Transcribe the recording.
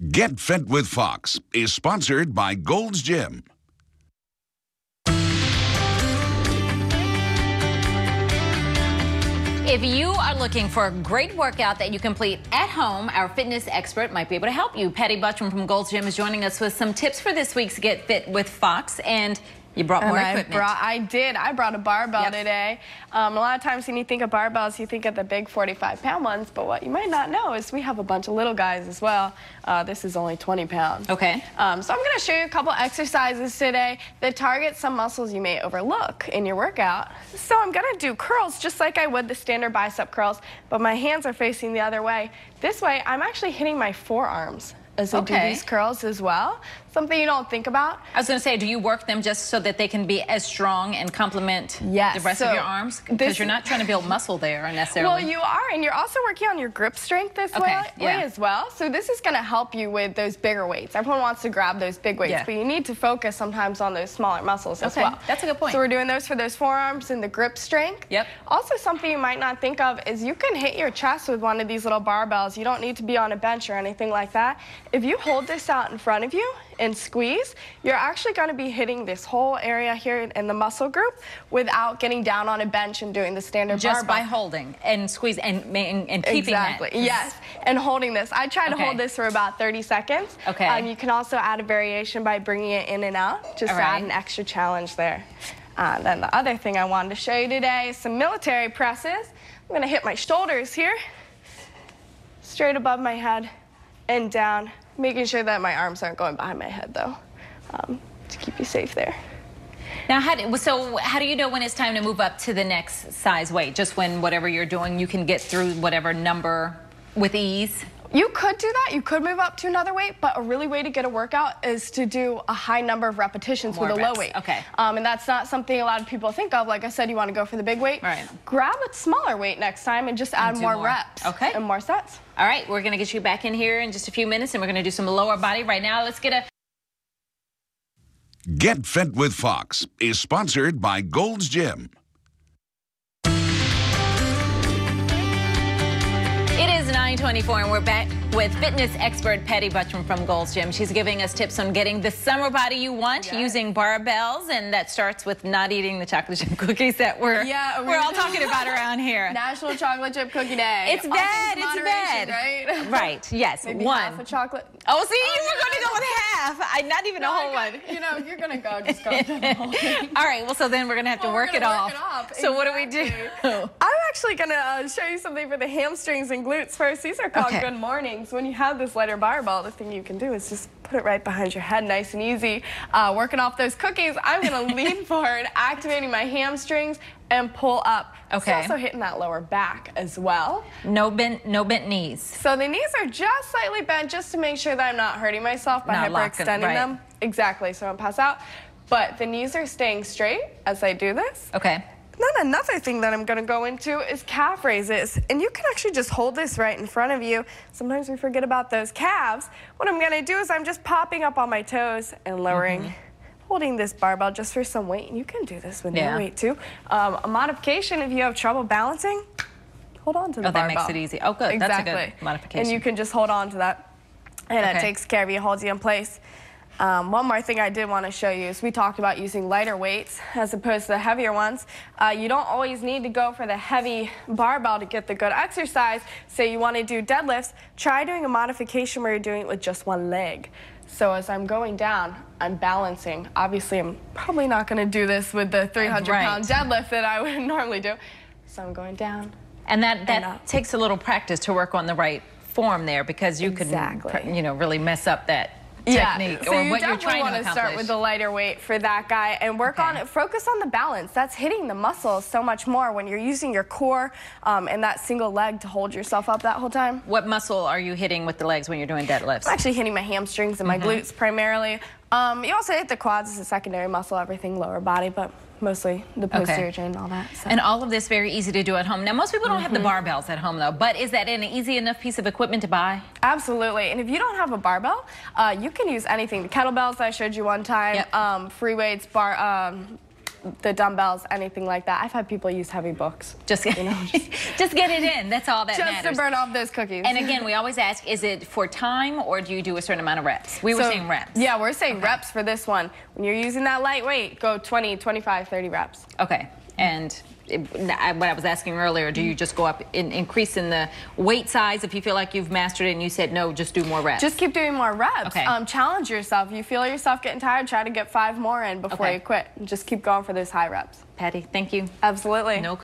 Get Fit with Fox is sponsored by Gold's Gym. If you are looking for a great workout that you complete at home, our fitness expert might be able to help you. Patty Butrim from Gold's Gym is joining us with some tips for this week's Get Fit with Fox. And you brought more and equipment. I, brought, I did. I brought a barbell Yep. today. Um, a lot of times when you think of barbells, you think of the big 45 pound ones, but what you might not know is we have a bunch of little guys as well. Uh, this is only 20 pounds. Okay. Um, so I'm going to show you a couple exercises today that target some muscles you may overlook in your workout. So I'm going to do curls just like I would the standard bicep curls, but my hands are facing the other way. This way, I'm actually hitting my forearms as I do these curls as well. Something you don't think about. I was going to say, do you work them just so that they can be as strong and complement Yes, the rest so of your arms? Because you're not trying to build muscle there necessarily. Well, you are, and you're also working on your grip strength this Okay, way, yeah. way as well. So this is going to help you with those bigger weights. Everyone wants to grab those big weights, Yeah. but you need to focus sometimes on those smaller muscles as well. that's a good point. So we're doing those for those forearms and the grip strength. Yep. Also, something you might not think of is you can hit your chest with one of these little barbells. You don't need to be on a bench or anything like that. If you hold this out in front of you and squeeze, you're actually going to be hitting this whole area here in the muscle group without getting down on a bench and doing the standard just by holding and squeeze and, and, and keeping exactly. that. Yes, and holding this. I try to Okay. hold this for about 30 seconds. Okay. Um, you can also add a variation by bringing it in and out, just to add an extra challenge there. Uh, then the other thing I wanted to show you today is some military presses. I'm going to hit my shoulders here, straight above my head and down, making sure that my arms aren't going behind my head though, um, to keep you safe there. Now, how do, so how do you know when it's time to move up to the next size weight? Just when whatever you're doing, you can get through whatever number with ease? You could do that. You could move up to another weight, but a really way to get a workout is to do a high number of repetitions More with a reps. low weight. Okay. Um, and that's not something a lot of people think of. Like I said, you want to go for the big weight. Right. Grab a smaller weight next time and just add do more, more. reps. Okay. And more sets. All right, we're going to get you back in here in just a few minutes, and we're going to do some lower body right now. Let's get a Get Fit with Fox is sponsored by Gold's Gym. 924 and we're back with fitness expert Patty Butrim from Gold's Gym. She's giving us tips on getting the summer body you want Yes. using barbells and that starts with not eating the chocolate chip cookies that we're, Yeah, we're we- all talking about around here. National Chocolate Chip Cookie Day. It's bad, it's bad. Right? Right, yes, Maybe one. half a chocolate. Oh, see, you Oh, were going to go with half. I not even a No, I whole got- one. You know, you're gonna go. Just go the whole thing. All right, well, so then we're going to have to Well, work, it gonna off. it off, So what do we do? exactly. Oh. I'm actually gonna uh, show you something for the hamstrings and glutes first. These are called Okay. good mornings. When you have this lighter barbell, the thing you can do is just put it right behind your head, nice and easy. Uh, working off those cookies, I'm gonna lean forward, activating my hamstrings and pull up. It's Okay. also hitting that lower back as well. No bent, no bent knees. So the knees are just slightly bent just to make sure that I'm not hurting myself by Not locking- hyperextending right. them. Exactly, so I don't pass out. But the knees are staying straight as I do this. Okay. Then another thing that I'm gonna go into is calf raises. And you can actually just hold this right in front of you. Sometimes we forget about those calves. What I'm gonna do is I'm just popping up on my toes and lowering, Mm-hmm. holding this barbell just for some weight. And you can do this with Yeah. no weight too. Um, a modification, if you have trouble balancing, hold on to the Oh, that makes it easy. Oh, good. That's a good Exactly. modification. And you can just hold on to that. And Okay. it takes care of you, holds you in place. Um, one more thing I did want to show you is we talked about using lighter weights as opposed to the heavier ones. Uh, you don't always need to go for the heavy barbell to get the good exercise. Say you want to do deadlifts, try doing a modification where you're doing it with just one leg. So as I'm going down, I'm balancing. Obviously, I'm probably not going to do this with the 300 pound Right. deadlift that I would normally do. So I'm going down, And that, that And takes a little practice to work on the right form there because you Exactly. can, you know, really mess up that technique so or you what you're definitely trying want to to start with the lighter weight for that guy and work on it. Focus on the balance. That's hitting the muscles so much more when you're using your core um, and that single leg to hold yourself up that whole time. what muscle are you hitting with the legs when you're doing deadlifts? I'm actually hitting my hamstrings and my Mm-hmm. glutes primarily. Um, you also hit the quads as a secondary muscle, everything lower body, but mostly the posterior chain and all that. so. And all of this very easy to do at home. Now, most people don't have the Mm-hmm. barbells at home, though. But is that an easy enough piece of equipment to buy? Absolutely. And if you don't have a barbell, uh, you can use anything. The kettlebells I showed you one time, Yep. um, free weights, bar, um, the dumbbells, anything like that. I've had people use heavy books Just, you know, just, get it in. That's all that just matters. to burn off those cookies. And again, we always ask, is it for time or do you do a certain amount of reps? We were So, saying reps. Yeah, we're saying Okay. reps for this one. When you're using that lightweight, go 20, 25, 30 reps. Okay. And it, what I was asking earlier, do you just go up in increase in the weight size if you feel like you've mastered it and you said no, just do more reps? Just keep doing more reps. Okay. Um, challenge yourself. You feel yourself getting tired, try to get five more in before Okay. you quit. Just keep going for those high reps. Patty, thank you. Absolutely. No